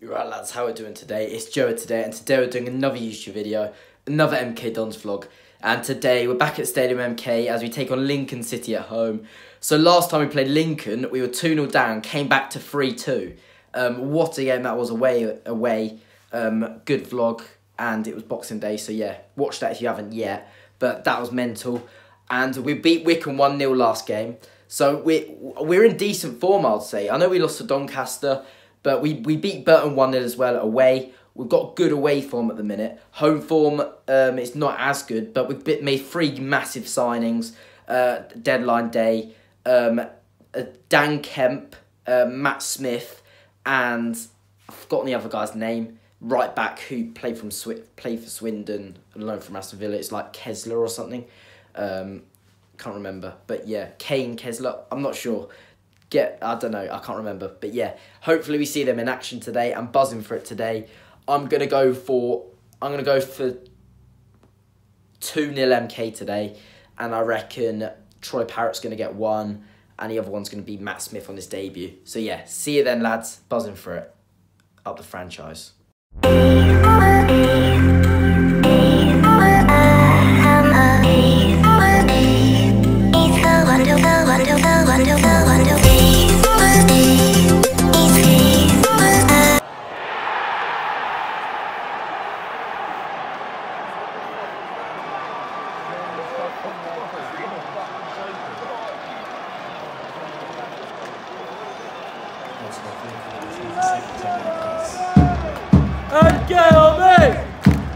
Right lads, how are we doing today? It's Joe today and today we're doing another YouTube video, another MK Dons vlog. And today we're back at Stadium MK as we take on Lincoln City at home. So last time we played Lincoln, we were 2-0 down, came back to 3-2. Um, what a game that was away, away. Um, good vlog and it was Boxing Day, so yeah, watch that if you haven't yet. But that was mental. And we beat Wycombe 1-0 last game. So we're, we're in decent form, I'd say. I know we lost to Doncaster, but we, we beat Burton 1 0 as well away. We've got good away form at the minute. Home form, um, it's not as good, but we've bit, made three massive signings. Uh, deadline day. Um, uh, Dan Kemp, uh, Matt Smith, and I've forgotten the other guy's name. Right back who played from Sw- played for Swindon and loaned from Aston Villa. It's like Kesler or something. Um, can't remember, but yeah, Kaine Kesler. I'm not sure get I don't know, I can't remember. But yeah, hopefully we see them in action today. I'm buzzing for it today. I'm gonna go for I'm gonna go for 2 0 MK today, and I reckon Troy Parrott's gonna get one, and the other one's gonna be Matt Smith on his debut. So yeah, see you then lads, buzzing for it. Up the franchise. MK on me!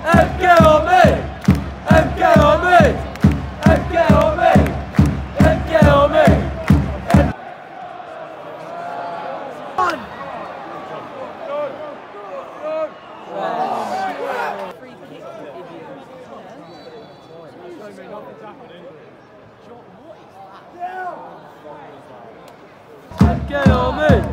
MK on me! MK on me! MK on me! MK on me! MK on me!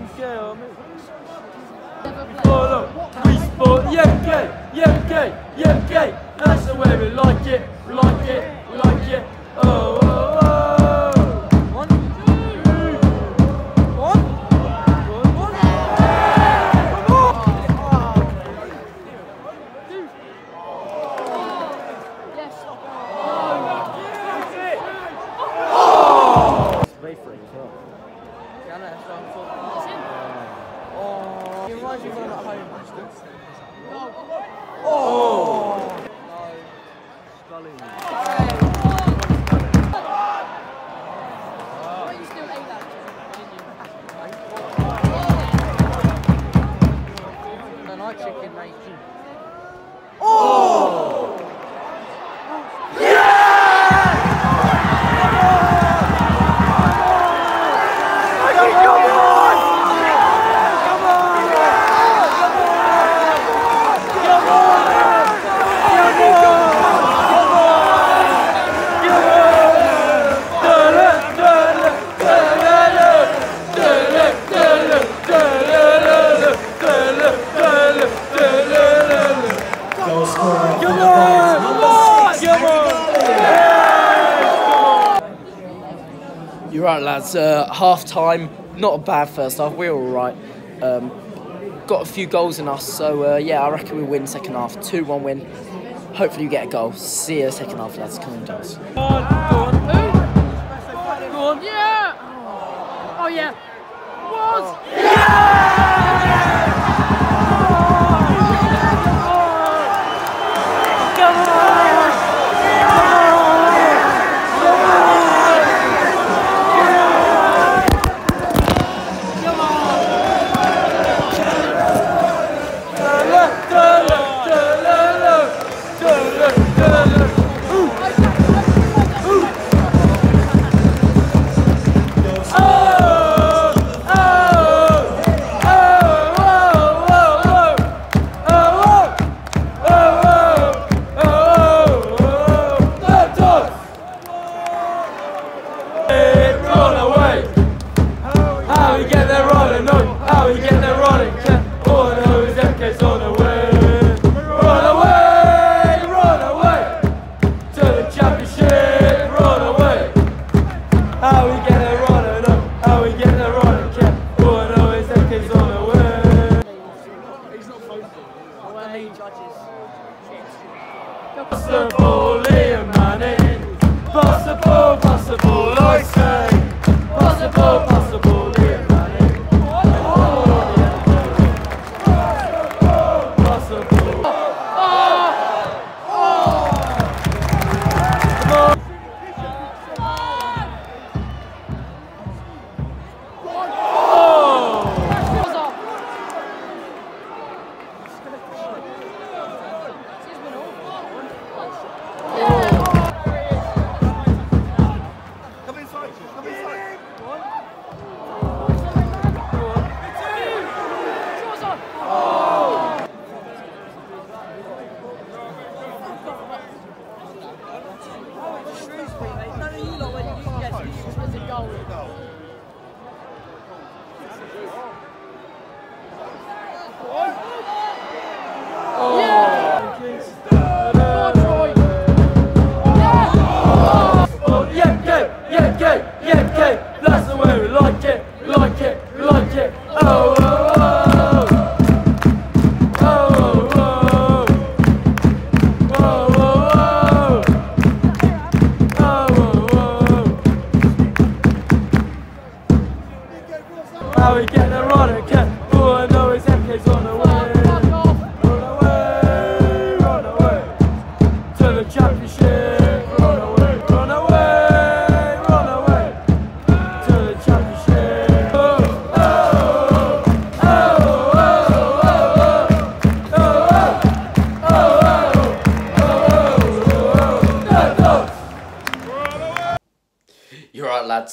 MK! Sport up! We sport MK! MK! MK! That's the way we like it! We like it! We like it! Oh. Reminds me of going at home, actually. Oh! No, right, lads. Uh, half time, not a bad first half. We're all right. Um, got a few goals in us, so uh, yeah, I reckon we win second half. 2 1 win. Hopefully, you get a goal. See you second half, lads. Come on, guys. Go on. Yeah! Oh, yeah. Was! Oh! Championship, run away. How we get a run it up, how we get a run it? cap. Oh no, it's that kid's on the way. He's not voting. Away, judges. That's the bowling. There's a goal.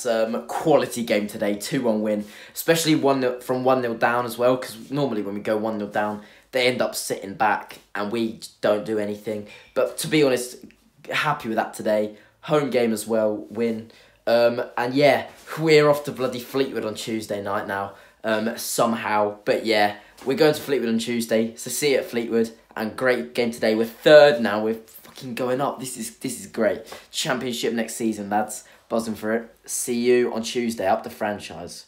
Um, quality game today, two one win, especially one from one 0 down as well. Because normally when we go one 0 down, they end up sitting back and we don't do anything. But to be honest, happy with that today. Home game as well, win. Um, and yeah, we're off to bloody Fleetwood on Tuesday night now. Um, somehow, but yeah, we're going to Fleetwood on Tuesday. So see you at Fleetwood. And great game today. We're third now. We're fucking going up. This is this is great. Championship next season, lads. Buzzing for it. See you on Tuesday. Up the franchise.